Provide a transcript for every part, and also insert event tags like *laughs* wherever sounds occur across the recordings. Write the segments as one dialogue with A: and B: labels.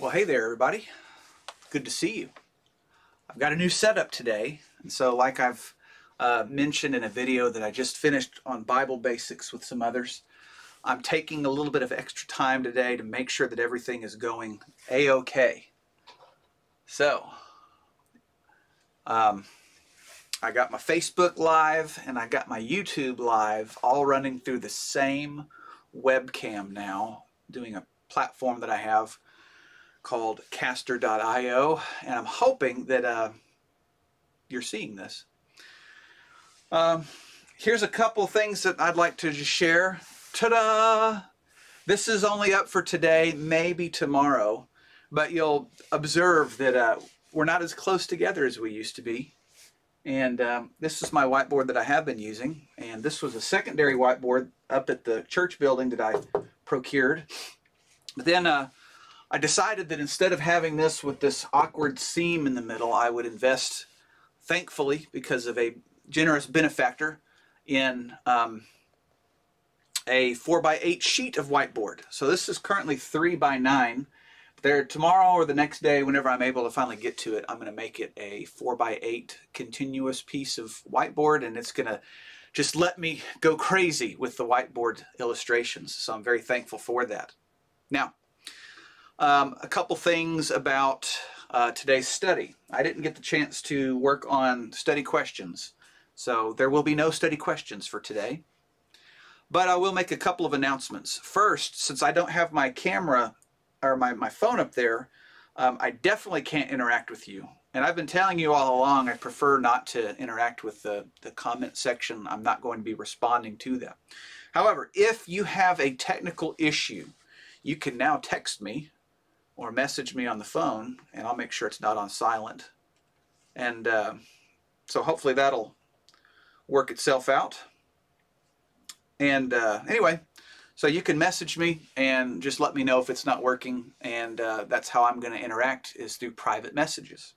A: Well, hey there, everybody. Good to see you. I've got a new setup today, and so like I've uh, mentioned in a video that I just finished on Bible basics with some others, I'm taking a little bit of extra time today to make sure that everything is going a-okay. So, um, I got my Facebook Live and I got my YouTube Live all running through the same webcam now, doing a platform that I have called castr.io, and I'm hoping that uh, you're seeing this. Um, here's a couple things that I'd like to just share. Ta-da! This is only up for today, maybe tomorrow, but you'll observe that uh, we're not as close together as we used to be. And um, this is my whiteboard that I have been using, and this was a secondary whiteboard up at the church building that I procured. But then uh, I decided that instead of having this with this awkward seam in the middle, I would invest, thankfully, because of a generous benefactor, in um, a 4x8 sheet of whiteboard. So this is currently 3 by 9 There tomorrow or the next day, whenever I'm able to finally get to it, I'm going to make it a 4x8 continuous piece of whiteboard, and it's going to just let me go crazy with the whiteboard illustrations. So I'm very thankful for that. Now, um, a couple things about uh, today's study. I didn't get the chance to work on study questions, so there will be no study questions for today. But I will make a couple of announcements. First, since I don't have my camera or my, my phone up there, um, I definitely can't interact with you. And I've been telling you all along I prefer not to interact with the, the comment section. I'm not going to be responding to them. However, if you have a technical issue, you can now text me or message me on the phone, and I'll make sure it's not on silent. And uh, so hopefully that'll work itself out. And uh, anyway, so you can message me and just let me know if it's not working, and uh, that's how I'm going to interact is through private messages.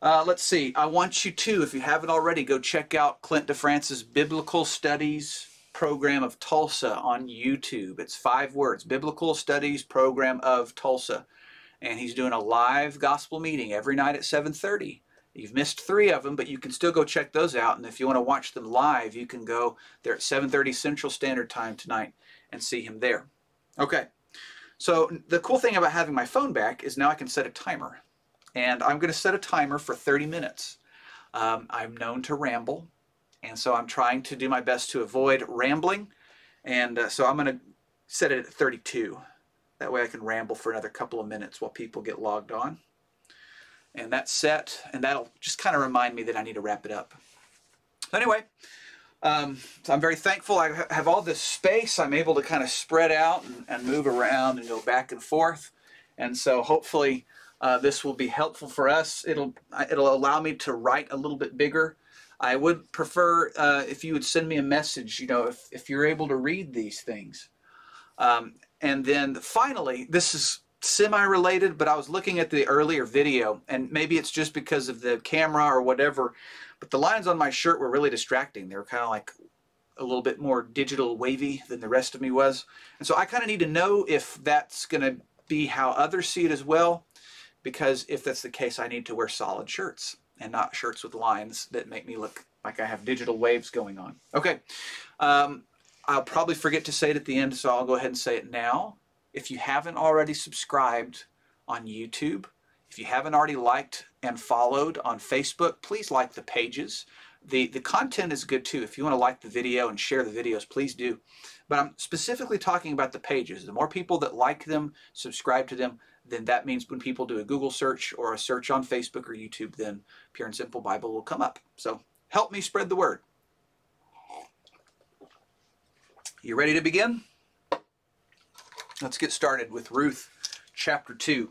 A: Uh, let's see. I want you to, if you haven't already, go check out Clint DeFrance's Biblical Studies program of Tulsa on YouTube. It's five words, Biblical Studies Program of Tulsa. And he's doing a live gospel meeting every night at 7.30. You've missed three of them, but you can still go check those out. And if you want to watch them live, you can go there at 7.30 Central Standard Time tonight and see him there. Okay, so the cool thing about having my phone back is now I can set a timer. And I'm going to set a timer for 30 minutes. Um, I'm known to ramble, and so I'm trying to do my best to avoid rambling. And uh, so I'm going to set it at 32. That way I can ramble for another couple of minutes while people get logged on. And that's set, and that'll just kind of remind me that I need to wrap it up. So anyway, um, so I'm very thankful I have all this space. I'm able to kind of spread out and, and move around and go back and forth. And so hopefully uh, this will be helpful for us. It'll, it'll allow me to write a little bit bigger I would prefer uh, if you would send me a message, you know, if, if you're able to read these things. Um, and then finally, this is semi-related, but I was looking at the earlier video, and maybe it's just because of the camera or whatever, but the lines on my shirt were really distracting. They were kind of like a little bit more digital wavy than the rest of me was. And so I kind of need to know if that's going to be how others see it as well, because if that's the case, I need to wear solid shirts and not shirts with lines that make me look like I have digital waves going on. Okay, um, I'll probably forget to say it at the end, so I'll go ahead and say it now. If you haven't already subscribed on YouTube, if you haven't already liked and followed on Facebook, please like the pages. The, the content is good too. If you want to like the video and share the videos, please do. But I'm specifically talking about the pages. The more people that like them, subscribe to them, then that means when people do a Google search or a search on Facebook or YouTube, then Pure and Simple Bible will come up. So help me spread the word. You ready to begin? Let's get started with Ruth chapter 2.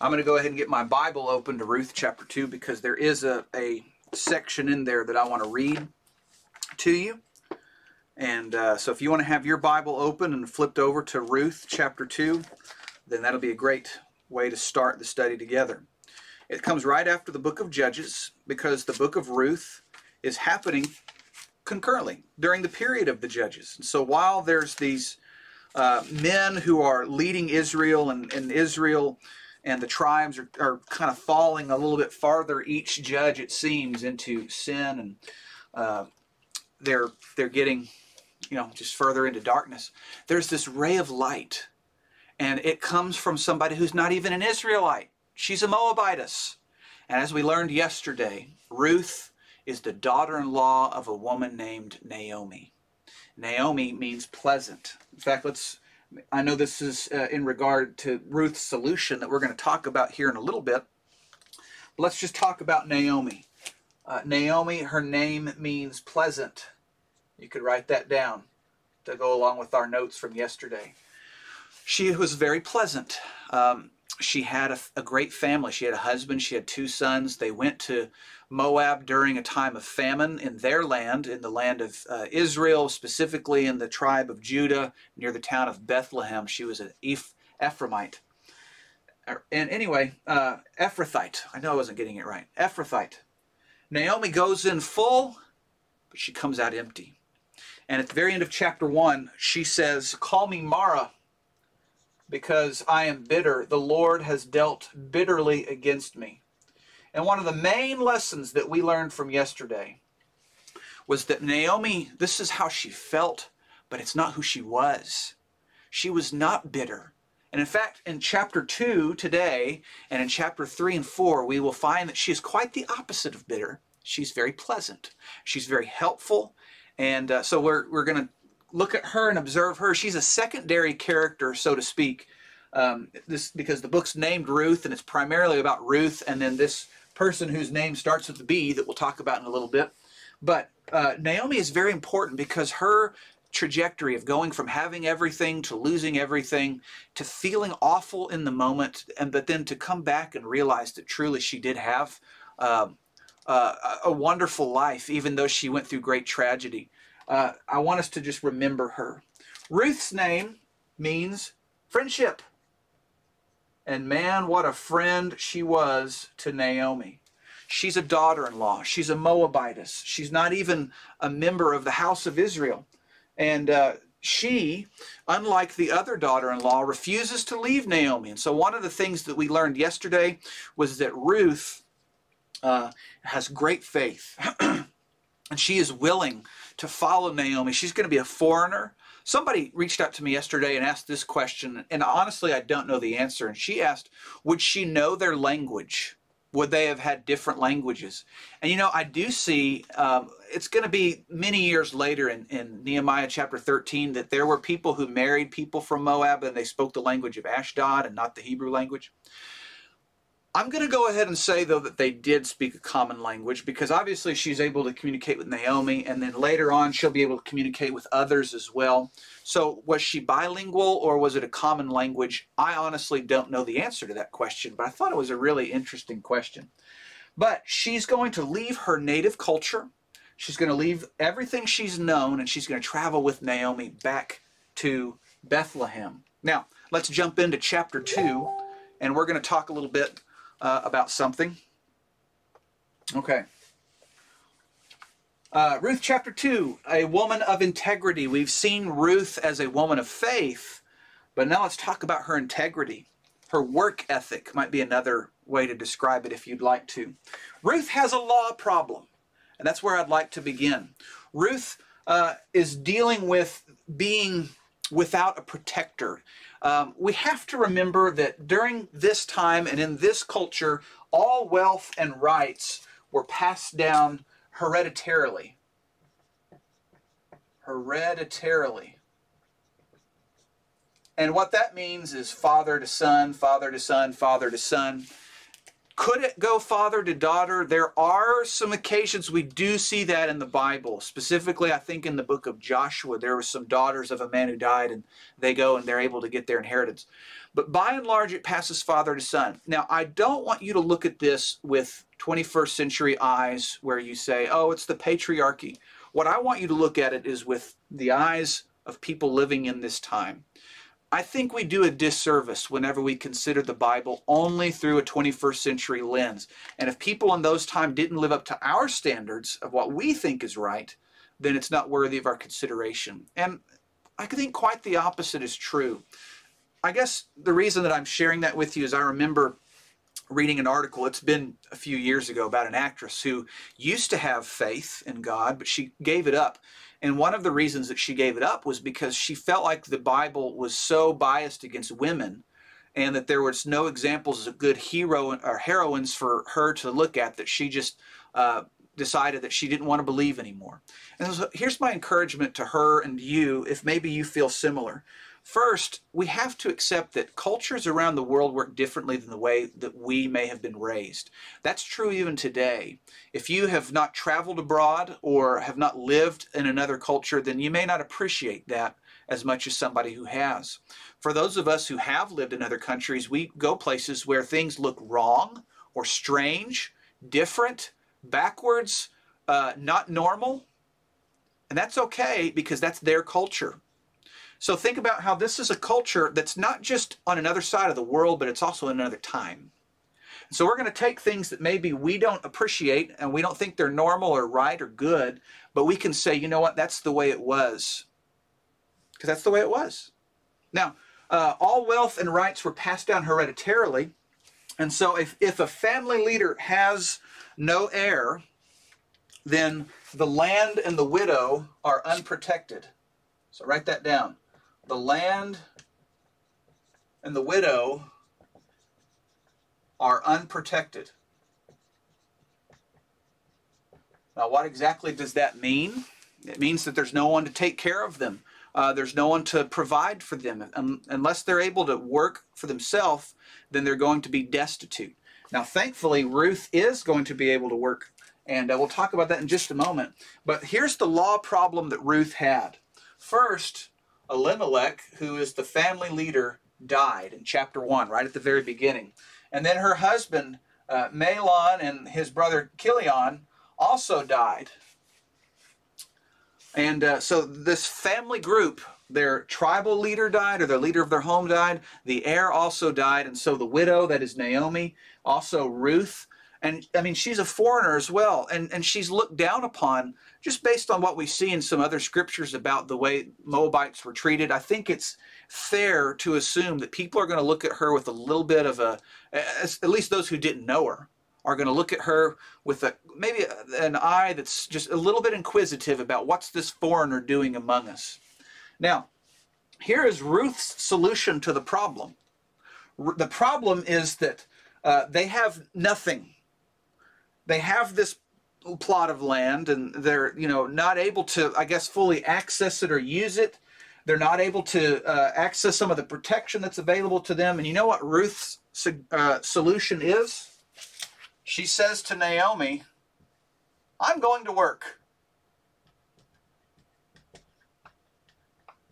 A: I'm going to go ahead and get my Bible open to Ruth chapter 2 because there is a, a section in there that I want to read to you. And uh, so if you want to have your Bible open and flipped over to Ruth chapter 2, then that'll be a great way to start the study together. It comes right after the book of Judges because the book of Ruth is happening concurrently during the period of the Judges. And so while there's these uh, men who are leading Israel, and, and Israel and the tribes are, are kind of falling a little bit farther each judge it seems into sin and uh, they're they're getting you know just further into darkness there's this ray of light and it comes from somebody who's not even an israelite she's a moabitess and as we learned yesterday ruth is the daughter-in-law of a woman named naomi naomi means pleasant in fact let's I know this is uh, in regard to Ruth's solution that we're going to talk about here in a little bit. But let's just talk about Naomi. Uh, Naomi, her name means pleasant. You could write that down to go along with our notes from yesterday. She was very pleasant. Um, she had a, a, great family. She had a husband, she had two sons. They went to Moab during a time of famine in their land, in the land of uh, Israel, specifically in the tribe of Judah, near the town of Bethlehem. She was an Eph- Ephraimite. Er, and anyway, uh, Ephrathite. I know I wasn't getting it right. Ephrathite. Naomi goes in full, but she comes out empty. And at the very end of chapter 1, she says, Call me Mara because I am bitter. The Lord has dealt bitterly against me. And one of the main lessons that we learned from yesterday was that Naomi, this is how she felt, but it's not who she was. She was not bitter. And in fact, in chapter 2 today, and in chapter 3 and 4, we will find that she is quite the opposite of bitter. She's very pleasant. She's very helpful. And uh, so we're, we're going to look at her and observe her. She's a secondary character, so to speak. Um, this because the book's named Ruth, and it's primarily about Ruth, and then this person whose name starts with the B that we'll talk about in a little bit. But uh, Naomi is very important because her trajectory of going from having everything to losing everything to feeling awful in the moment, and but then to come back and realize that truly she did have um, uh, a wonderful life, even though she went through great tragedy uh, I want us to just remember her. Ruth's name means friendship. And man, what a friend she was to Naomi. She's a daughter in law. She's a Moabitess. She's not even a member of the house of Israel. And uh, she, unlike the other daughter in law, refuses to leave Naomi. And so, one of the things that we learned yesterday was that Ruth uh, has great faith. *clears throat* and she is willing to follow Naomi. She's going to be a foreigner. Somebody reached out to me yesterday and asked this question, and honestly, I don't know the answer. And she asked, Would she know their language? Would they have had different languages? And you know, I do see um, it's going to be many years later in, in Nehemiah chapter 13 that there were people who married people from Moab and they spoke the language of Ashdod and not the Hebrew language. I'm going to go ahead and say, though, that they did speak a common language because obviously she's able to communicate with Naomi, and then later on she'll be able to communicate with others as well. So, was she bilingual or was it a common language? I honestly don't know the answer to that question, but I thought it was a really interesting question. But she's going to leave her native culture, she's going to leave everything she's known, and she's going to travel with Naomi back to Bethlehem. Now, let's jump into chapter 2, and we're going to talk a little bit uh, about something. Okay. Uh, Ruth chapter 2, a woman of integrity. We've seen Ruth as a woman of faith, but now let's talk about her integrity. Her work ethic might be another way to describe it if you'd like to. Ruth has a law problem, and that's where I'd like to begin. Ruth uh, is dealing with being without a protector. Um, we have to remember that during this time and in this culture, all wealth and rights were passed down hereditarily. Hereditarily. And what that means is father to son, father to son, father to son. Could it go father to daughter? There are some occasions we do see that in the Bible. Specifically, I think in the book of Joshua, there were some daughters of a man who died, and they go and they're able to get their inheritance. But by and large, it passes father to son. Now, I don't want you to look at this with 21st century eyes where you say, oh, it's the patriarchy. What I want you to look at it is with the eyes of people living in this time. I think we do a disservice whenever we consider the Bible only through a 21st century lens. And if people in those times didn't live up to our standards of what we think is right, then it's not worthy of our consideration. And I think quite the opposite is true. I guess the reason that I'm sharing that with you is I remember reading an article, it's been a few years ago, about an actress who used to have faith in God, but she gave it up. And one of the reasons that she gave it up was because she felt like the Bible was so biased against women and that there was no examples of good hero or heroines for her to look at that she just uh, decided that she didn't want to believe anymore. And so here's my encouragement to her and you, if maybe you feel similar. First, we have to accept that cultures around the world work differently than the way that we may have been raised. That's true even today. If you have not traveled abroad or have not lived in another culture, then you may not appreciate that as much as somebody who has. For those of us who have lived in other countries, we go places where things look wrong or strange, different, backwards, uh, not normal. And that's okay because that's their culture. So think about how this is a culture that's not just on another side of the world, but it's also in another time. So we're going to take things that maybe we don't appreciate and we don't think they're normal or right or good, but we can say, you know what, that's the way it was. Because that's the way it was. Now, uh, all wealth and rights were passed down hereditarily. And so if, if a family leader has no heir, then the land and the widow are unprotected. So write that down the land and the widow are unprotected. Now, what exactly does that mean? It means that there's no one to take care of them. Uh, there's no one to provide for them. Um, unless they're able to work for themselves, then they're going to be destitute. Now, thankfully, Ruth is going to be able to work, and uh, we'll talk about that in just a moment. But here's the law problem that Ruth had. First, Elimelech, who is the family leader, died in chapter 1, right at the very beginning. And then her husband, uh, Mahlon, and his brother Chilion also died. And uh, so this family group, their tribal leader died, or the leader of their home died. The heir also died. And so the widow, that is Naomi, also Ruth, and I mean, she's a foreigner as well, and, and she's looked down upon just based on what we see in some other scriptures about the way Moabites were treated. I think it's fair to assume that people are going to look at her with a little bit of a, at least those who didn't know her, are going to look at her with a maybe an eye that's just a little bit inquisitive about what's this foreigner doing among us. Now, here is Ruth's solution to the problem. The problem is that uh, they have nothing they have this plot of land and they're you know not able to i guess fully access it or use it. They're not able to uh, access some of the protection that's available to them. And you know what ruth's uh, solution is? She says to naomi i'm going to work.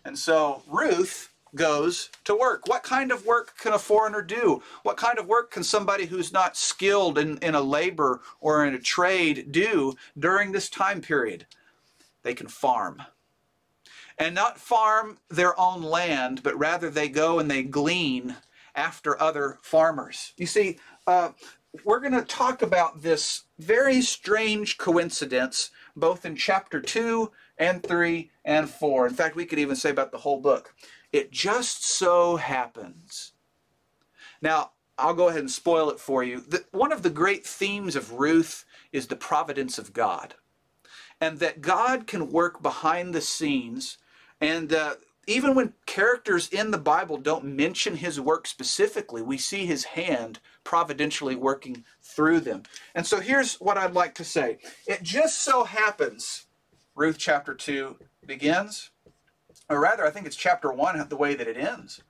A: And so ruth goes to work. What kind of work can a foreigner do? What kind of work can somebody who's not skilled in, in a labor or in a trade do during this time period? They can farm. And not farm their own land, but rather they go and they glean after other farmers. You see, uh, we're going to talk about this very strange coincidence both in chapter 2 and 3 and 4. In fact, we could even say about the whole book. It just so happens. Now, I'll go ahead and spoil it for you. The, one of the great themes of Ruth is the providence of God. And that God can work behind the scenes. And uh, even when characters in the Bible don't mention his work specifically, we see his hand providentially working through them. And so here's what I'd like to say it just so happens, Ruth chapter 2 begins or rather, I think it's chapter one, the way that it ends.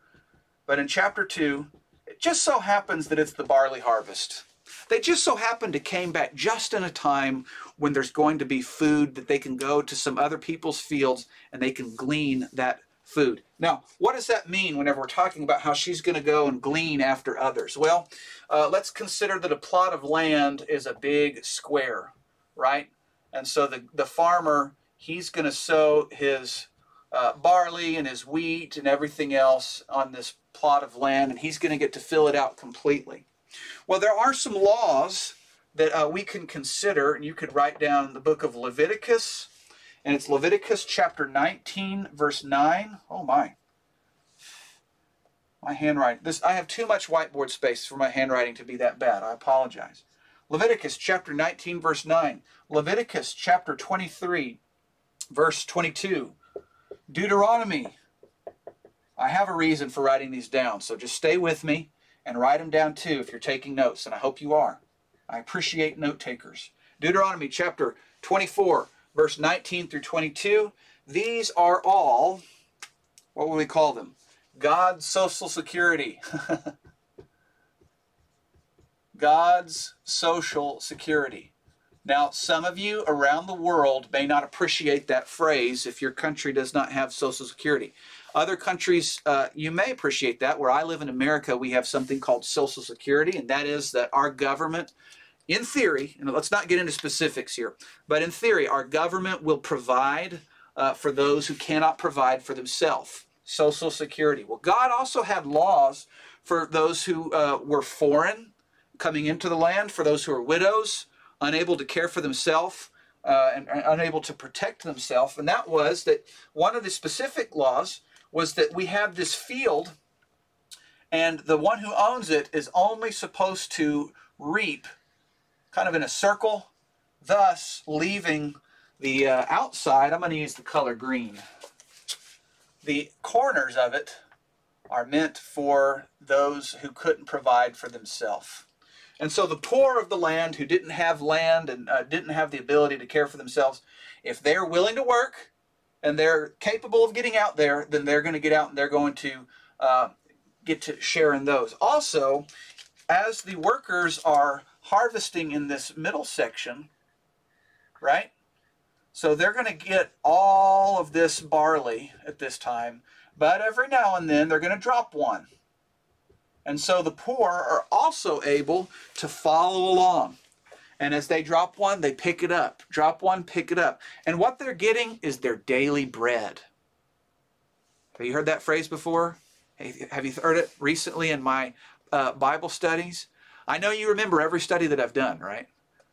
A: But in chapter two, it just so happens that it's the barley harvest. They just so happen to came back just in a time when there's going to be food that they can go to some other people's fields and they can glean that food. Now, what does that mean whenever we're talking about how she's going to go and glean after others? Well, uh, let's consider that a plot of land is a big square, right? And so the, the farmer, he's going to sow his uh, barley and his wheat and everything else on this plot of land, and he's going to get to fill it out completely. Well, there are some laws that uh, we can consider, and you could write down the book of Leviticus and it's Leviticus chapter 19, verse 9. Oh my. My handwriting. This I have too much whiteboard space for my handwriting to be that bad. I apologize. Leviticus chapter 19, verse 9. Leviticus chapter 23, verse 22. Deuteronomy. I have a reason for writing these down, so just stay with me and write them down too if you're taking notes, and I hope you are. I appreciate note takers. Deuteronomy chapter 24, verse 19 through 22. These are all, what will we call them? God's social security. *laughs* God's social security. Now, some of you around the world may not appreciate that phrase if your country does not have social security. Other countries, uh, you may appreciate that. Where I live in America, we have something called social security, and that is that our government in theory, and let's not get into specifics here, but in theory, our government will provide uh, for those who cannot provide for themselves. Social Security. Well, God also had laws for those who uh, were foreign coming into the land, for those who are widows, unable to care for themselves, uh, and, and unable to protect themselves. And that was that one of the specific laws was that we have this field, and the one who owns it is only supposed to reap kind of in a circle, thus leaving the uh, outside, I'm going to use the color green. The corners of it are meant for those who couldn't provide for themselves. And so the poor of the land who didn't have land and uh, didn't have the ability to care for themselves, if they're willing to work and they're capable of getting out there, then they're going to get out and they're going to uh, get to share in those. Also, as the workers are harvesting in this middle section, right? So they're going to get all of this barley at this time, but every now and then they're going to drop one. And so the poor are also able to follow along. And as they drop one, they pick it up. Drop one, pick it up. And what they're getting is their daily bread. Have you heard that phrase before? Have you heard it recently in my uh, Bible studies? I know you remember every study that I've done, right?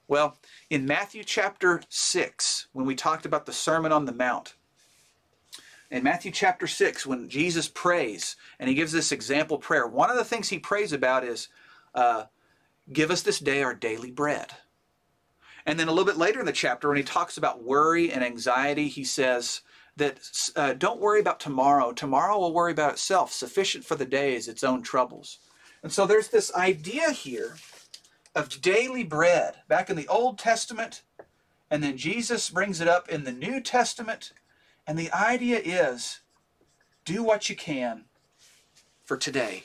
A: Well, in Matthew chapter 6, when we talked about the Sermon on the Mount, in Matthew chapter 6, when Jesus prays and he gives this example prayer, one of the things he prays about is, uh, Give us this day our daily bread. And then a little bit later in the chapter, when he talks about worry and anxiety, he says that uh, don't worry about tomorrow. Tomorrow will worry about itself. Sufficient for the day is its own troubles. And so there's this idea here of daily bread back in the Old Testament, and then Jesus brings it up in the New Testament. And the idea is do what you can for today.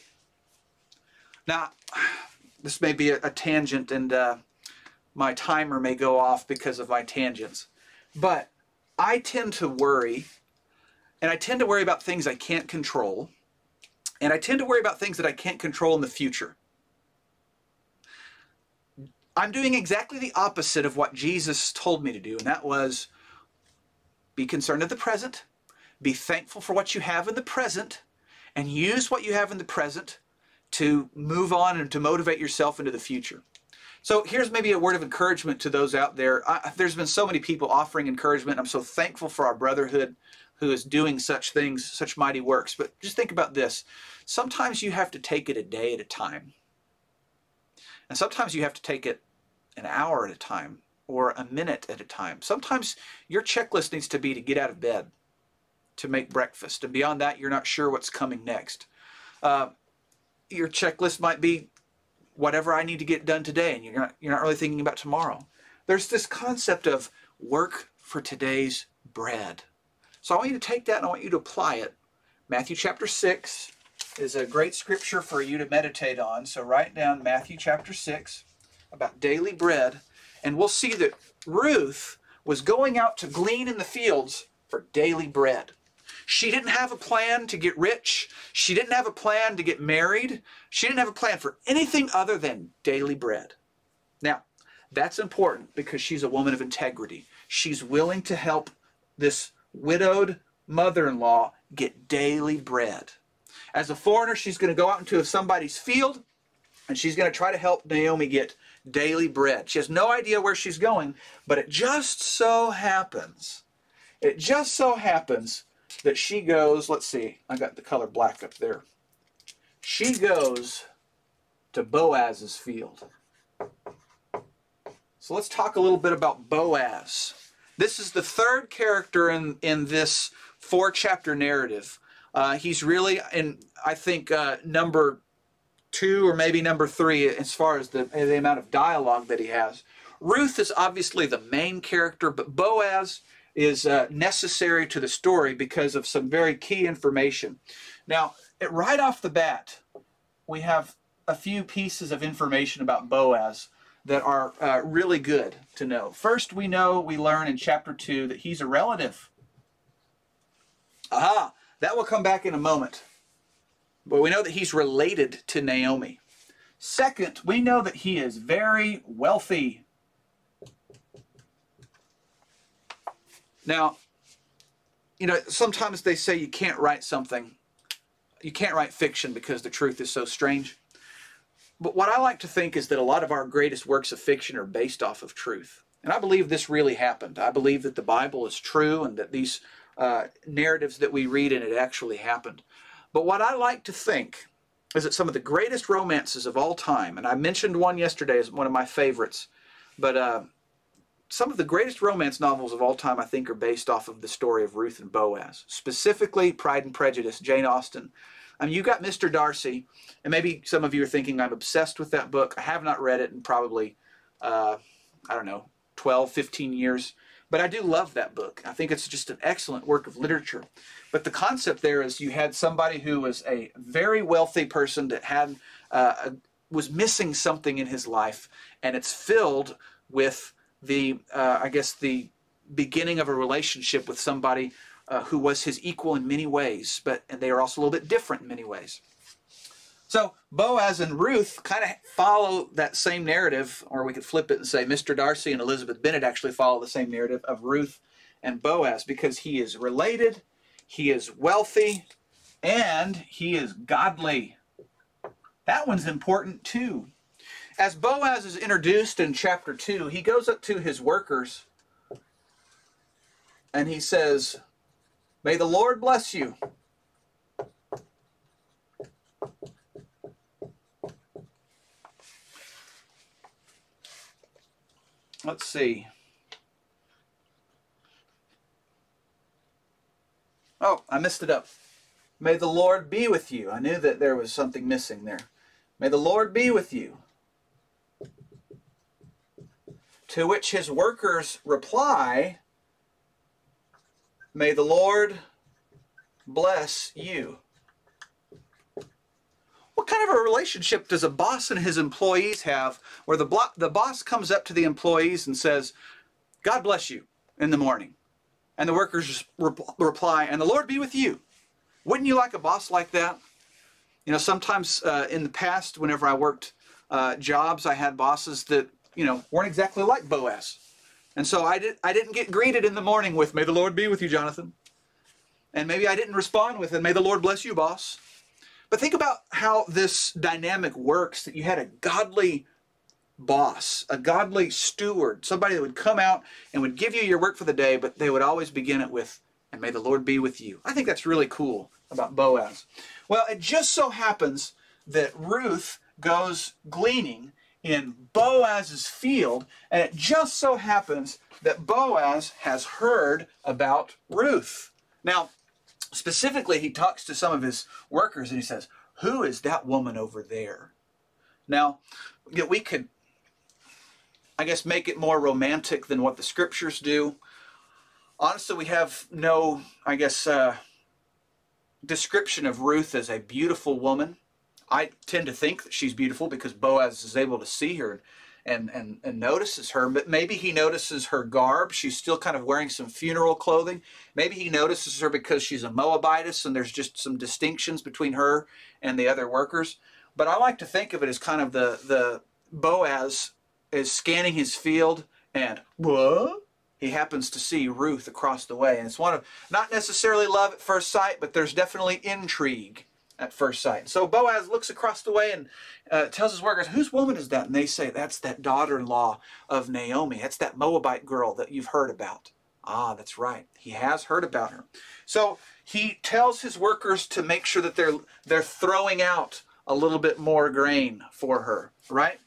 A: Now, this may be a, a tangent, and uh, my timer may go off because of my tangents. But I tend to worry, and I tend to worry about things I can't control. And I tend to worry about things that I can't control in the future. I'm doing exactly the opposite of what Jesus told me to do, and that was be concerned of the present, be thankful for what you have in the present, and use what you have in the present to move on and to motivate yourself into the future. So here's maybe a word of encouragement to those out there. I, there's been so many people offering encouragement. I'm so thankful for our brotherhood who is doing such things, such mighty works. But just think about this. Sometimes you have to take it a day at a time. And sometimes you have to take it an hour at a time or a minute at a time. Sometimes your checklist needs to be to get out of bed, to make breakfast. And beyond that, you're not sure what's coming next. Uh, your checklist might be whatever I need to get done today, and you're not, you're not really thinking about tomorrow. There's this concept of work for today's bread. So I want you to take that and I want you to apply it. Matthew chapter 6 is a great scripture for you to meditate on. So write down Matthew chapter 6 about daily bread, and we'll see that Ruth was going out to glean in the fields for daily bread. She didn't have a plan to get rich. She didn't have a plan to get married. She didn't have a plan for anything other than daily bread. Now, that's important because she's a woman of integrity. She's willing to help this widowed mother in law get daily bread. As a foreigner, she's going to go out into somebody's field and she's going to try to help Naomi get daily bread. She has no idea where she's going, but it just so happens It just so happens that she goes, let's see, I got the color black up there. She goes to Boaz's field. So let's talk a little bit about Boaz. This is the third character in, in this four chapter narrative. Uh, he's really, in I think, uh, number two or maybe number three as far as the, the amount of dialogue that he has. Ruth is obviously the main character, but Boaz is uh, necessary to the story because of some very key information. Now, right off the bat, we have a few pieces of information about Boaz that are uh, really good to know. First, we know, we learn in chapter 2 that he's a relative. Aha, that will come back in a moment. But we know that he's related to Naomi. Second, we know that he is very wealthy. Now, you know, sometimes they say you can't write something, you can't write fiction because the truth is so strange. But what I like to think is that a lot of our greatest works of fiction are based off of truth. And I believe this really happened. I believe that the Bible is true and that these uh, narratives that we read in it actually happened. But what I like to think is that some of the greatest romances of all time, and I mentioned one yesterday as one of my favorites, but uh, some of the greatest romance novels of all time, I think, are based off of the story of Ruth and Boaz, specifically Pride and Prejudice, Jane Austen. I mean, you got Mr. Darcy, and maybe some of you are thinking I'm obsessed with that book. I have not read it in probably, uh, I don't know, 12, 15 years. But I do love that book. I think it's just an excellent work of literature. But the concept there is you had somebody who was a very wealthy person that had uh, was missing something in his life, and it's filled with the, uh, I guess, the beginning of a relationship with somebody uh, who was his equal in many ways, but and they are also a little bit different in many ways. So Boaz and Ruth kind of follow that same narrative, or we could flip it and say Mr. Darcy and Elizabeth Bennet actually follow the same narrative of Ruth and Boaz because he is related, he is wealthy, and he is godly. That one's important too. As Boaz is introduced in chapter 2, he goes up to his workers and he says, May the Lord bless you. Let's see. Oh, I missed it up. May the Lord be with you. I knew that there was something missing there. May the Lord be with you. To which his workers reply, May the Lord bless you. What kind of a relationship does a boss and his employees have where the, the boss comes up to the employees and says, God bless you in the morning? And the workers reply, and the Lord be with you. Wouldn't you like a boss like that? You know, sometimes uh, in the past, whenever I worked uh, jobs, I had bosses that, you know, weren't exactly like Boaz. And so I, did, I didn't get greeted in the morning with, May the Lord be with you, Jonathan. And maybe I didn't respond with, and May the Lord bless you, boss. But think about how this dynamic works that you had a godly boss, a godly steward, somebody that would come out and would give you your work for the day, but they would always begin it with, and may the Lord be with you. I think that's really cool about Boaz. Well, it just so happens that Ruth goes gleaning in Boaz's field, and it just so happens that Boaz has heard about Ruth. Now, specifically, he talks to some of his workers and he says, Who is that woman over there? Now, we could, I guess, make it more romantic than what the scriptures do. Honestly, we have no, I guess, uh, description of Ruth as a beautiful woman. I tend to think that she's beautiful because Boaz is able to see her and, and, and and notices her. But maybe he notices her garb. She's still kind of wearing some funeral clothing. Maybe he notices her because she's a Moabitess and there's just some distinctions between her and the other workers. But I like to think of it as kind of the, the Boaz is scanning his field and what? He happens to see Ruth across the way. And it's one of, not necessarily love at first sight, but there's definitely intrigue at first sight. So Boaz looks across the way and uh, tells his workers, Whose woman is that? And they say, That's that daughter in law of Naomi. That's that Moabite girl that you've heard about. Ah, that's right. He has heard about her. So he tells his workers to make sure that they're they're throwing out a little bit more grain for her, right?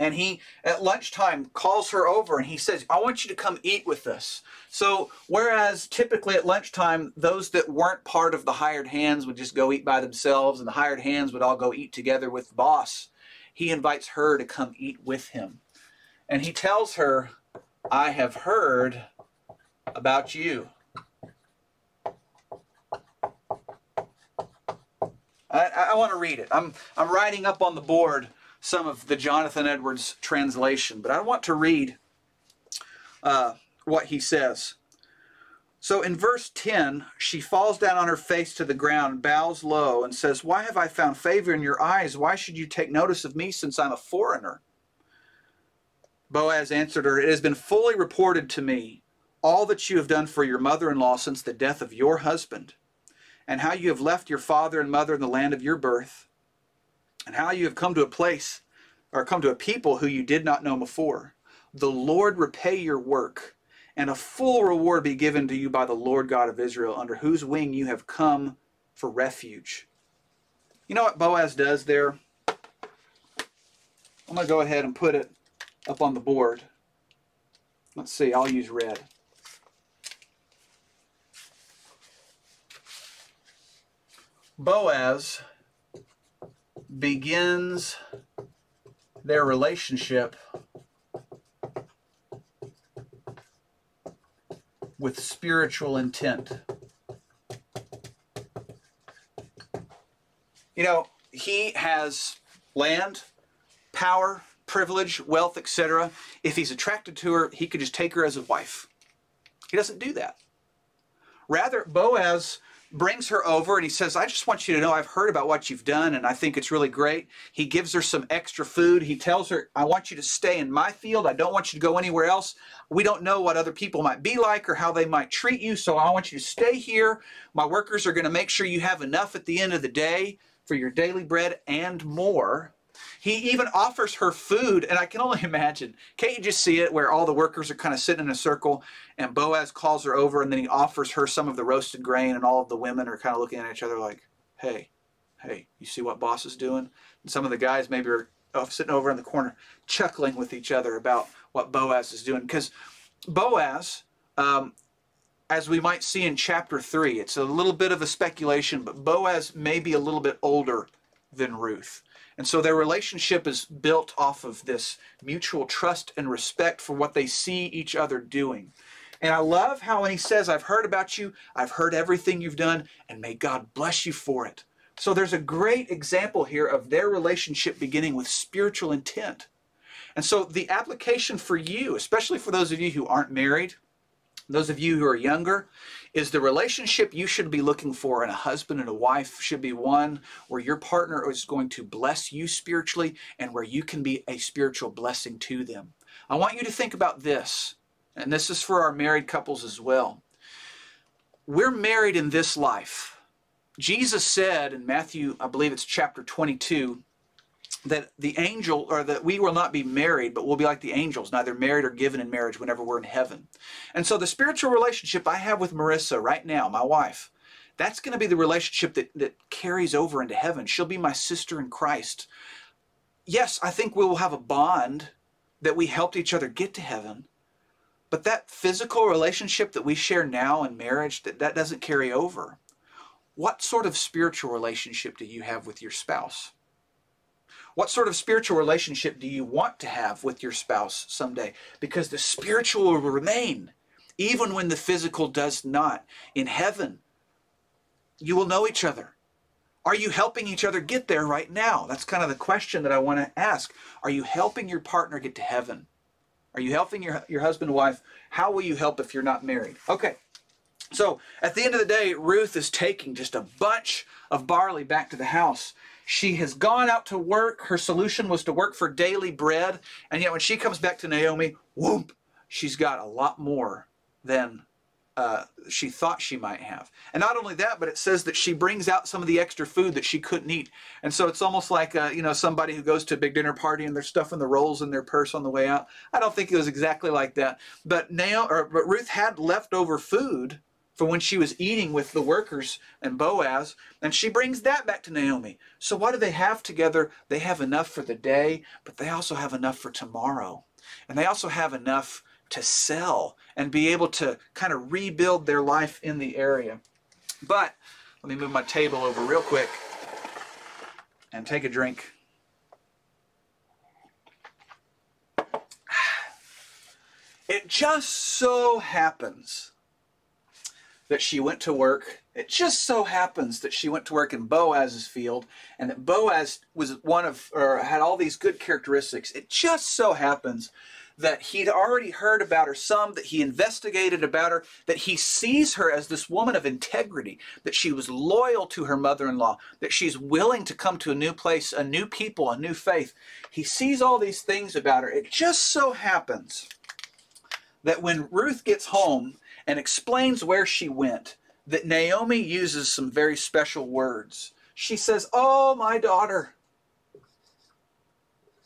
A: And he at lunchtime calls her over and he says, "I want you to come eat with us." So whereas typically at lunchtime those that weren't part of the hired hands would just go eat by themselves and the hired hands would all go eat together with the boss, he invites her to come eat with him. And he tells her, "I have heard about you." I, I want to read it. I'm, I'm writing up on the board some of the Jonathan Edwards translation, but I want to read uh, what he says. So in verse 10, she falls down on her face to the ground, bows low, and says, Why have I found favor in your eyes? Why should you take notice of me since I'm a foreigner? Boaz answered her, It has been fully reported to me all that you have done for your mother in law since the death of your husband and how you have left your father and mother in the land of your birth, and how you have come to a place or come to a people who you did not know before. The Lord repay your work, and a full reward be given to you by the Lord God of Israel, under whose wing you have come for refuge. You know what Boaz does there? I'm going to go ahead and put it up on the board. Let's see, I'll use red. Boaz begins their relationship with spiritual intent. You know, he has land, power, privilege, wealth, etc. If he's attracted to her, he could just take her as a wife. He doesn't do that. Rather, Boaz brings her over and he says, I just want you to know I've heard about what you've done and I think it's really great. He gives her some extra food. He tells her, I want you to stay in my field. I don't want you to go anywhere else. We don't know what other people might be like or how they might treat you, so I want you to stay here. My workers are going to make sure you have enough at the end of the day for your daily bread and more. He even offers her food, and I can only *laughs* imagine. Can't you just see it where all the workers are kind of sitting in a circle, and Boaz calls her over, and then he offers her some of the roasted grain, and all of the women are kind of looking at each other like, hey, hey, you see what boss is doing? And some of the guys maybe are sitting over in the corner chuckling with each other about what Boaz is doing. Because Boaz, um, as we might see in chapter 3, it's a little bit of a speculation, but Boaz may be a little bit older than Ruth. And so their relationship is built off of this mutual trust and respect for what they see each other doing. And I love how when he says, I've heard about you, I've heard everything you've done, and may God bless you for it. So there's a great example here of their relationship beginning with spiritual intent. And so the application for you, especially for those of you who aren't married, those of you who are younger, is the relationship you should be looking for in a husband and a wife should be one where your partner is going to bless you spiritually and where you can be a spiritual blessing to them. I want you to think about this, and this is for our married couples as well. We're married in this life. Jesus said in Matthew, I believe it's chapter 22, that the angel or that we will not be married but we'll be like the angels neither married or given in marriage whenever we're in heaven. And so the spiritual relationship i have with marissa right now my wife that's going to be the relationship that, that carries over into heaven. She'll be my sister in christ. Yes i think we will have a bond that we helped each other get to heaven but that physical relationship that we share now in marriage that, that doesn't carry over. What sort of spiritual relationship do you have with your spouse what sort of spiritual relationship do you want to have with your spouse someday? Because the spiritual will remain even when the physical does not. In heaven, you will know each other. Are you helping each other get there right now? That's kind of the question that I want to ask. Are you helping your partner get to heaven? Are you helping your, your husband and wife? How will you help if you're not married? Okay, so at the end of the day, Ruth is taking just a bunch of barley back to the house she has gone out to work. Her solution was to work for daily bread. And yet when she comes back to Naomi, whoop, she's got a lot more than uh, she thought she might have. And not only that, but it says that she brings out some of the extra food that she couldn't eat. And so it's almost like uh, you know somebody who goes to a big dinner party and they're stuffing the rolls in their purse on the way out. I don't think it was exactly like that. But Naomi, or, but Ruth had leftover food for when she was eating with the workers and Boaz, and she brings that back to Naomi. So what do they have together? They have enough for the day, but they also have enough for tomorrow. And they also have enough to sell and be able to kind of rebuild their life in the area. But let me move my table over real quick and take a drink. *sighs* It just so happens that she went to work. It just so happens that she went to work in Boaz's field and that Boaz was one of, or had all these good characteristics. It just so happens that he'd already heard about her some, that he investigated about her, that he sees her as this woman of integrity, that she was loyal to her mother in law, that she's willing to come to a new place, a new people, a new faith. He sees all these things about her. It just so happens that when Ruth gets home and explains where she went, that Naomi uses some very special words. She says, Oh, my daughter,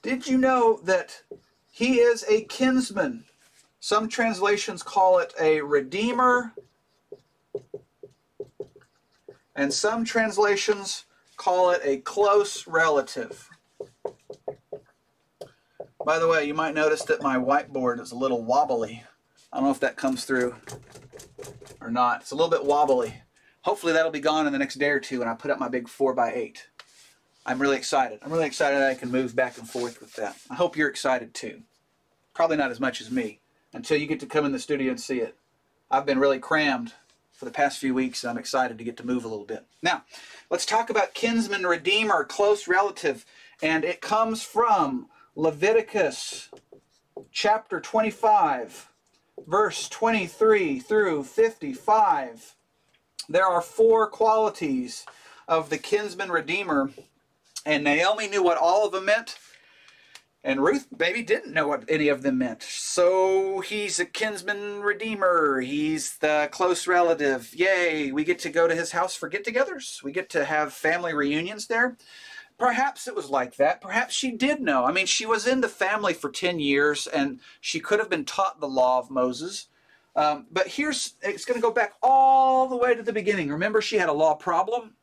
A: did you know that he is a kinsman? Some translations call it a redeemer, and some translations call it a close relative. By the way, you might notice that my whiteboard is a little wobbly. I don't know if that comes through or not. It's a little bit wobbly. Hopefully that'll be gone in the next day or two and I put up my big 4x8. I'm really excited. I'm really excited that I can move back and forth with that. I hope you're excited too. Probably not as much as me until you get to come in the studio and see it. I've been really crammed for the past few weeks and I'm excited to get to move a little bit. Now, let's talk about kinsman, redeemer, close relative. And it comes from Leviticus chapter 25 verse 23 through 55, there are four qualities of the kinsman redeemer, and Naomi knew what all of them meant, and Ruth maybe didn't know what any of them meant. So he's a kinsman redeemer. He's the close relative. Yay, we get to go to his house for get togethers. We get to have family reunions there. Perhaps it was like that. Perhaps she did know. I mean, she was in the family for 10 years and she could have been taught the law of Moses. Um, but here's, it's going to go back all the way to the beginning. Remember, she had a law problem?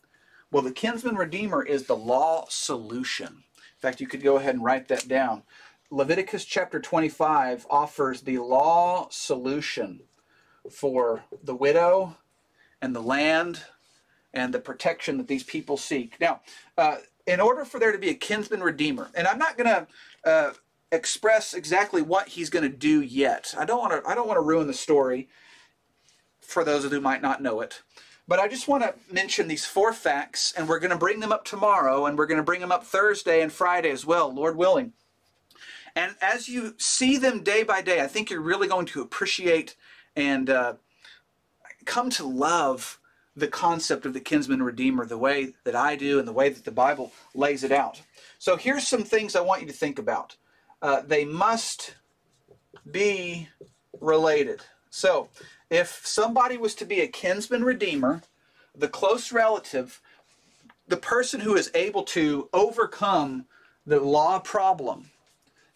A: Well, the kinsman redeemer is the law solution. In fact, you could go ahead and write that down. Leviticus chapter 25 offers the law solution for the widow and the land and the protection that these people seek. Now, uh, in order for there to be a kinsman redeemer, and I'm not going to uh, express exactly what he's going to do yet. I don't want to. I don't want to ruin the story for those who might not know it. But I just want to mention these four facts, and we're going to bring them up tomorrow, and we're going to bring them up Thursday and Friday as well, Lord willing. And as you see them day by day, I think you're really going to appreciate and uh, come to love the concept of the kinsman redeemer the way that I do and the way that the Bible lays it out. So here's some things I want you to think about. Uh, they must be related. So if somebody was to be a kinsman redeemer, the close relative, the person who is able to overcome the law problem,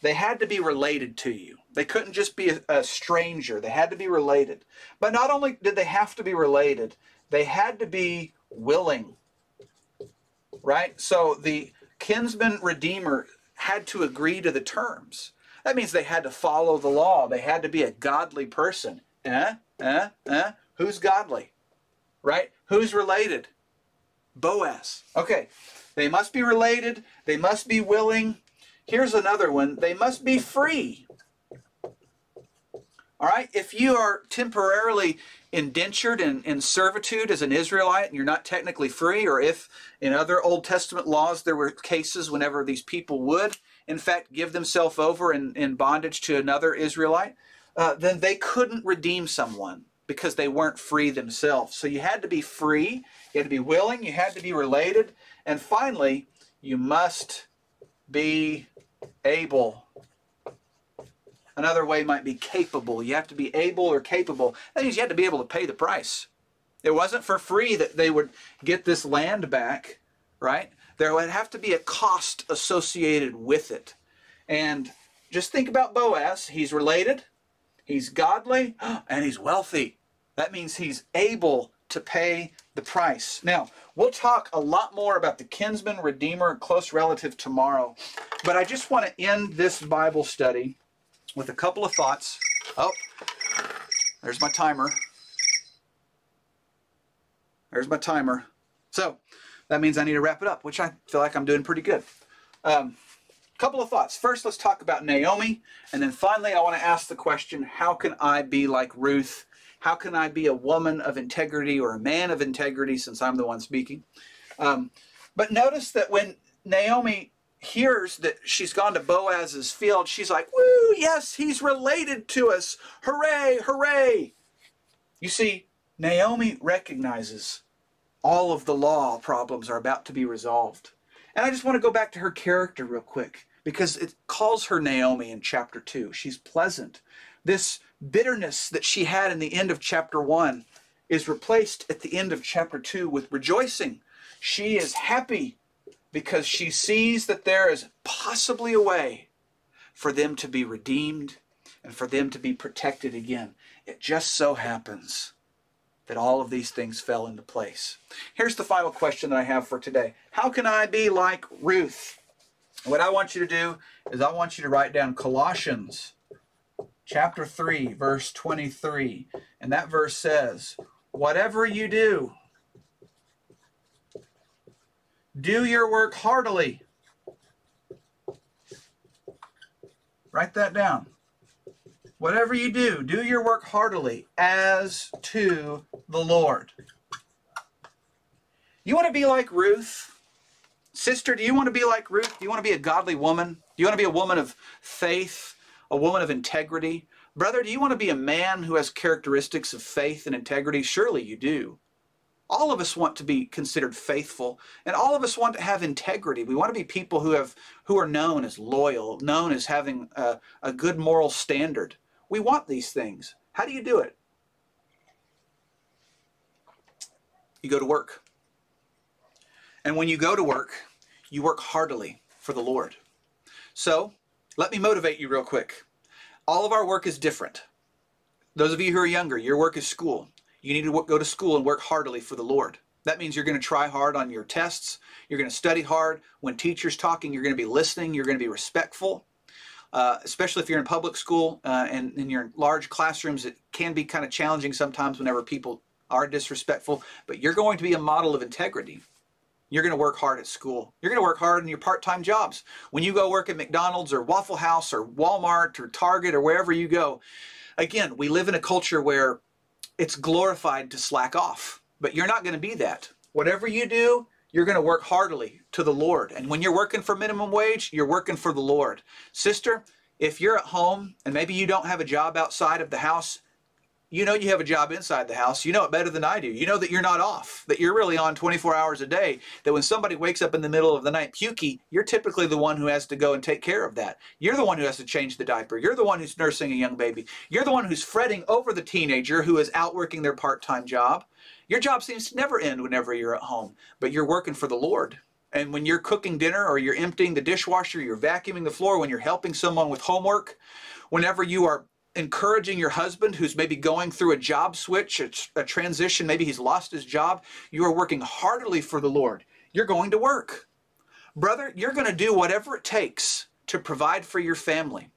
A: they had to be related to you. They couldn't just be a, a, stranger. They had to be related. But not only did they have to be related, they had to be willing. Right? So the kinsman redeemer had to agree to the terms. That means they had to follow the law. They had to be a godly person. Eh? Eh? Eh? Who's godly? Right? Who's related? Boaz. Okay. They must be related. They must be willing. Here's another one. They must be free. All right? If you are temporarily indentured in, in servitude as an Israelite and you're not technically free, or if in other Old Testament laws there were cases whenever these people would, in fact, give themselves over in, in bondage to another Israelite, uh, then they couldn't redeem someone because they weren't free themselves. So you had to be free, you had to be willing, you had to be related, and finally, you must be able. Another way might be capable. You have to be able or capable. That means you have to be able to pay the price. It wasn't for free that they would get this land back, right? There would have to be a cost associated with it. And just think about Boaz. He's related, he's godly, *gasps* and he's wealthy. That means he's able to pay the price. Now, we'll talk a lot more about the kinsman, redeemer, close relative tomorrow. But I just want to end this Bible study with a couple of thoughts. Oh, there's my timer. There's my timer. So that means I need to wrap it up, which I feel like I'm doing pretty good. Um, couple of thoughts. First, let's talk about Naomi. And then finally, I want to ask the question how can I be like Ruth? How can I be a woman of integrity or a man of integrity since I'm the one speaking? Um, but notice that when Naomi hears that she's gone to Boaz's field, she's like, Woo, yes, he's related to us. Hooray, hooray. You see, Naomi recognizes all of the law problems are about to be resolved. And I just want to go back to her character real quick because it calls her Naomi in chapter 2. She's pleasant. This bitterness that she had in the end of chapter 1 is replaced at the end of chapter 2 with rejoicing. She is happy because she sees that there is possibly a way for them to be redeemed and for them to be protected again. It just so happens that all of these things fell into place. Here's the final question that I have for today How can I be like Ruth? What I want you to do is I want you to write down Colossians chapter 3, verse 23. And that verse says, Whatever you do, do your work heartily. Write that down. Whatever you do, do your work heartily as to the Lord. You want to be like Ruth? Sister, do you want to be like Ruth? Do you want to be a godly woman? Do you want to be a woman of faith, a woman of integrity? Brother, do you want to be a man who has characteristics of faith and integrity? Surely you do. All of us want to be considered faithful, and all of us want to have integrity. We want to be people who have who are known as loyal, known as having a, a good moral standard. We want these things. How do you do it? You go to work. And when you go to work, you work heartily for the Lord. So, let me motivate you real quick. All of our work is different. Those of you who are younger, your work is school. You need to go to school and work heartily for the Lord. That means you're going to try hard on your tests. You're going to study hard. When teacher's talking, you're going to be listening. You're going to be respectful. Uh, especially if you're in public school uh, and, and you're in large classrooms, it can be kind of challenging sometimes whenever people are disrespectful, but you're going to be a model of integrity. You're going to work hard at school. You're going to work hard in your part time jobs. When you go work at McDonald's or Waffle House or Walmart or Target or wherever you go, again, we live in a culture where it's glorified to slack off, but you're not going to be that. Whatever you do, you're going to work heartily to the Lord. And when you're working for minimum wage, you're working for the Lord. Sister, if you're at home and maybe you don't have a job outside of the house, you know you have a job inside the house. You know it better than I do. You know that you're not off, that you're really on 24 hours a day, that when somebody wakes up in the middle of the night pukey, you're typically the one who has to go and take care of that. You're the one who has to change the diaper. You're the one who's nursing a young baby. You're the one who's fretting over the teenager who is out working their part time job. Your job seems to never end whenever you're at home, but you're working for the Lord. And when you're cooking dinner or you're emptying the dishwasher, you're vacuuming the floor, when you're helping someone with homework, whenever you are encouraging your husband who's maybe going through a job switch, a, a, transition, maybe he's lost his job, you are working heartily for the Lord. You're going to work. Brother, you're going to do whatever it takes to provide for your family.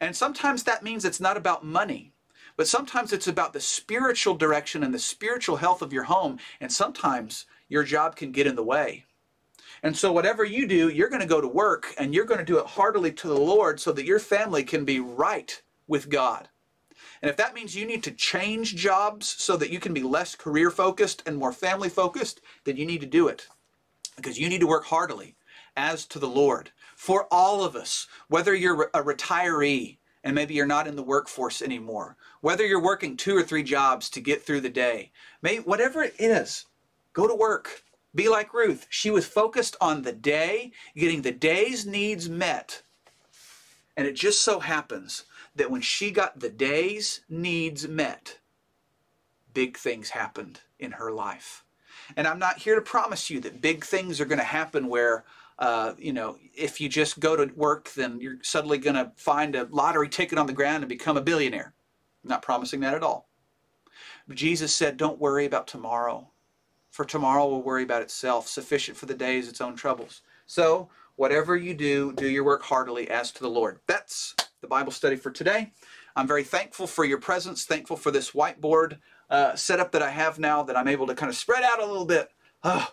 A: And sometimes that means it's not about money, but sometimes it's about the spiritual direction and the spiritual health of your home. And sometimes your job can get in the way. And so, whatever you do, you're going to go to work and you're going to do it heartily to the Lord so that your family can be right with God. And if that means you need to change jobs so that you can be less career focused and more family focused, then you need to do it. Because you need to work heartily as to the Lord. For all of us, whether you're a retiree and maybe you're not in the workforce anymore, whether you're working two or three jobs to get through the day, may, whatever it is, go to work. Be like Ruth. She was focused on the day, getting the day's needs met. And it just so happens that when she got the day's needs met, big things happened in her life. And I'm not here to promise you that big things are going to happen where, uh, you know, if you just go to work, then you're suddenly going to find a lottery ticket on the ground and become a billionaire. I'm not promising that at all. But Jesus said, Don't worry about tomorrow, for tomorrow will worry about itself. Sufficient for the day is its own troubles. So, whatever you do, do your work heartily as to the Lord. That's the Bible study for today. I'm very thankful for your presence, thankful for this whiteboard uh, setup that I have now that I'm able to kind of spread out a little bit. Oh,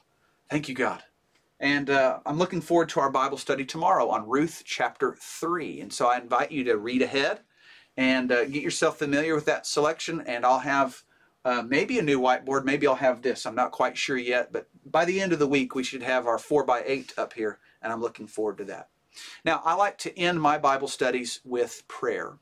A: thank you, God. And uh, I'm looking forward to our Bible study tomorrow on Ruth chapter 3. And so I invite you to read ahead and uh, get yourself familiar with that selection. And I'll have uh, maybe a new whiteboard. Maybe I'll have this. I'm not quite sure yet. But by the end of the week, we should have our 4 by 8 up here. And I'm looking forward to that. Now, I like to end my Bible studies with prayer.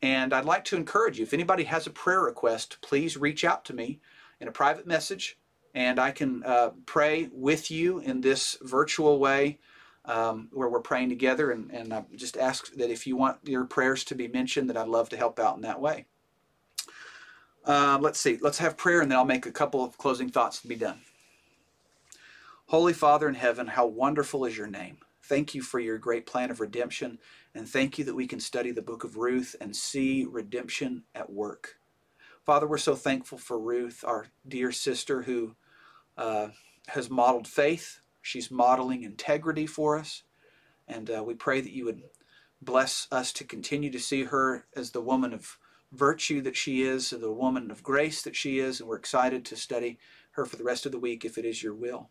A: And I'd like to encourage you, if anybody has a prayer request, please reach out to me in a private message and I can uh, pray with you in this virtual way um, where we're praying together. And, and I just ask that if you want your prayers to be mentioned, that I'd love to help out in that way. Uh, let's see, let's have prayer and then I'll make a couple of closing thoughts to be done. Holy Father in heaven, how wonderful is your name. Thank you for your great plan of redemption, and thank you that we can study the book of Ruth and see redemption at work. Father, we're so thankful for Ruth, our dear sister who uh, has modeled faith. She's modeling integrity for us. And uh, we pray that you would bless us to continue to see her as the woman of virtue that she is, the woman of grace that she is. And we're excited to study her for the rest of the week if it is your will.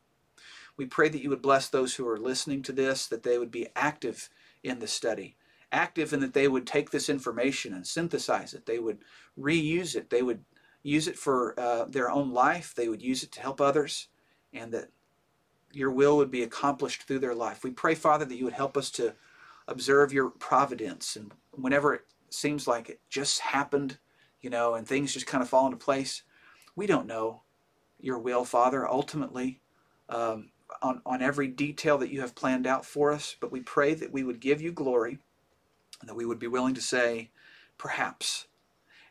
A: We pray that you would bless those who are listening to this, that they would be active in the study, active in that they would take this information and synthesize it. They would reuse it. They would use it for uh, their own life. They would use it to help others, and that your will would be accomplished through their life. We pray, Father, that you would help us to observe your providence. And whenever it seems like it just happened, you know, and things just kind of fall into place, we don't know your will, Father. Ultimately, um, on, on every detail that you have planned out for us, but we pray that we would give you glory and that we would be willing to say, perhaps,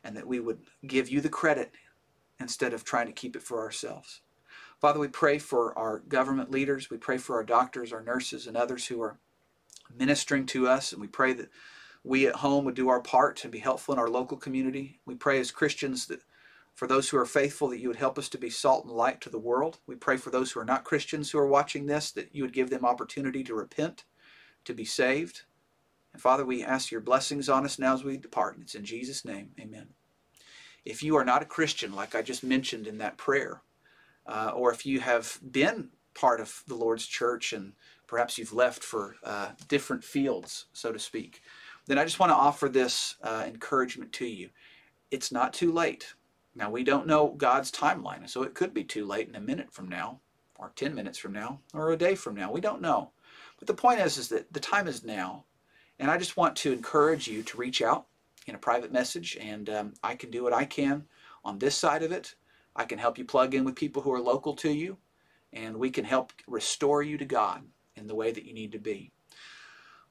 A: and that we would give you the credit instead of trying to keep it for ourselves. Father, we pray for our government leaders. We pray for our doctors, our nurses, and others who are ministering to us. And we pray that we at home would do our part to be helpful in our local community. We pray as Christians that for those who are faithful, that you would help us to be salt and light to the world. We pray for those who are not Christians who are watching this, that you would give them opportunity to repent, to be saved. And Father, we ask your blessings on us now as we depart. And it's in Jesus' name, amen. If you are not a Christian, like I just mentioned in that prayer, uh, or if you have been part of the Lord's church and perhaps you've left for uh, different fields, so to speak, then I just want to offer this uh, encouragement to you. It's not too late. Now, we don't know God's timeline, so it could be too late in a minute from now, or 10 minutes from now, or a day from now. We don't know. But the point is, is that the time is now. And I just want to encourage you to reach out in a private message, and um, I can do what I can on this side of it. I can help you plug in with people who are local to you, and we can help restore you to God in the way that you need to be.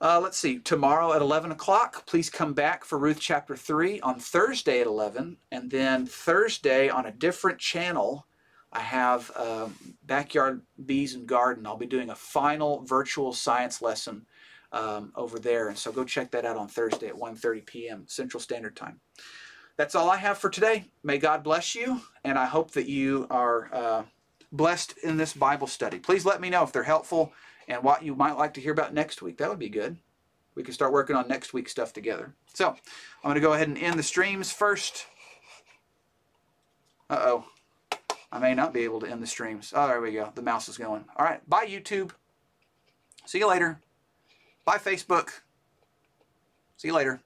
A: Uh, let's see, tomorrow at 11 o'clock, please come back for Ruth chapter 3. On Thursday at 11, and then Thursday on a different channel, I have um, Backyard Bees and Garden. I'll be doing a final virtual science lesson um, over there. And so go check that out on Thursday at 1.30 p.m. Central Standard Time. That's all I have for today. May God bless you, and I hope that you are uh, blessed in this Bible study. Please let me know if they're helpful and what you might like to hear about next week. That would be good. We can start working on next week's stuff together. So I'm going to go ahead and end the streams first. Uh-oh. I may not be able to end the streams. Oh, there we go. The mouse is going. All right. Bye, YouTube. See you later. Bye, Facebook. See you later.